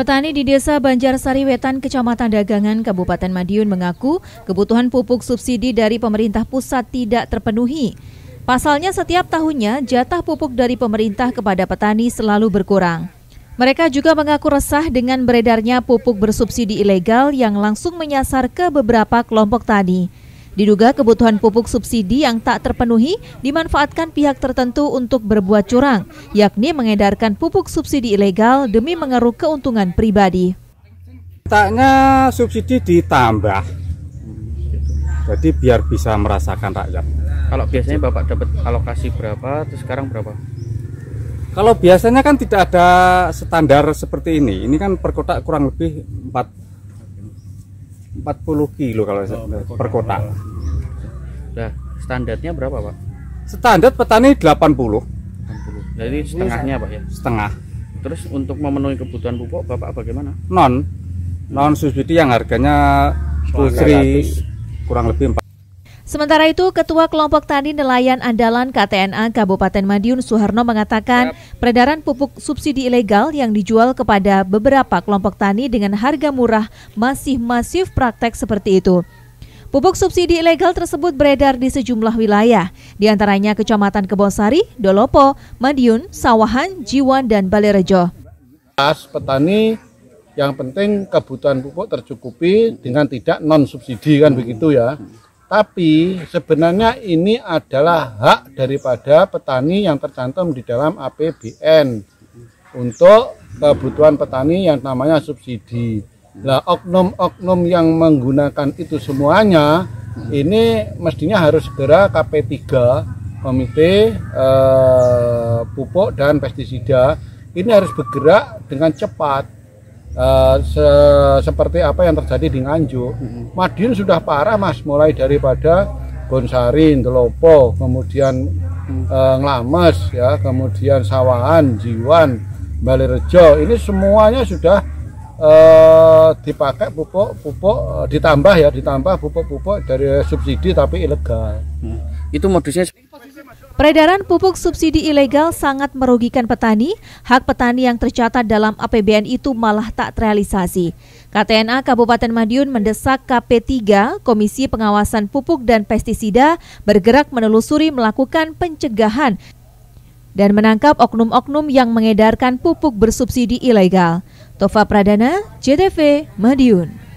Petani di Desa Banjarsari Wetan, Kecamatan Dagangan, Kabupaten Madiun mengaku kebutuhan pupuk subsidi dari pemerintah pusat tidak terpenuhi. Pasalnya setiap tahunnya jatah pupuk dari pemerintah kepada petani selalu berkurang. Mereka juga mengaku resah dengan beredarnya pupuk bersubsidi ilegal yang langsung menyasar ke beberapa kelompok tani. Diduga kebutuhan pupuk subsidi yang tak terpenuhi dimanfaatkan pihak tertentu untuk berbuat curang, yakni mengedarkan pupuk subsidi ilegal demi mengeruk keuntungan pribadi. Taknya subsidi ditambah, jadi biar bisa merasakan rakyat. Kalau biasanya Bapak dapat alokasi berapa, terus sekarang berapa? Kalau biasanya kan tidak ada standar seperti ini. Ini kan per kotak kurang lebih 4 40 kilo kalau oh, per kotak. Nah, standarnya berapa, Pak? Standar petani 80. 80. Jadi setengahnya, Pak ya? Setengah. Terus untuk memenuhi kebutuhan pupuk Bapak bagaimana? Non. Non subsidi yang harganya Pusri kurang lebih 4 Sementara itu, Ketua Kelompok Tani Nelayan Andalan KTNA Kabupaten Madiun Suharno mengatakan peredaran pupuk subsidi ilegal yang dijual kepada beberapa kelompok tani dengan harga murah masih masif praktek seperti itu. Pupuk subsidi ilegal tersebut beredar di sejumlah wilayah, di antaranya Kecamatan Kebonsari, Dolopo, Madiun, Sawahan, Jiwan, dan Balerejo. Petani yang penting kebutuhan pupuk tercukupi dengan tidak non subsidi kan begitu ya. Tapi sebenarnya ini adalah hak daripada petani yang tercantum di dalam APBN untuk kebutuhan petani yang namanya subsidi. Nah, oknum-oknum yang menggunakan itu semuanya ini mestinya harus segera KP3 Komite eh, Pupuk dan Pestisida ini harus bergerak dengan cepat uh, se seperti apa yang terjadi di Nganjuk. Mm-hmm. Madiun sudah parah mas, mulai daripada Bonsari, Telopo, kemudian uh, Nglames, ya, kemudian Sawahan, Jiwan, Balirejo. Ini semuanya sudah uh, dipakai pupuk-pupuk ditambah ya, ditambah pupuk-pupuk dari subsidi tapi ilegal. Hmm. Itu modusnya Peredaran pupuk subsidi ilegal sangat merugikan petani. Hak petani yang tercatat dalam APBN itu malah tak terrealisasi. KTNA Kabupaten Madiun mendesak KP3, Komisi Pengawasan Pupuk dan Pestisida, bergerak menelusuri melakukan pencegahan dan menangkap oknum-oknum yang mengedarkan pupuk bersubsidi ilegal. Tova Pradana, JTV, Madiun.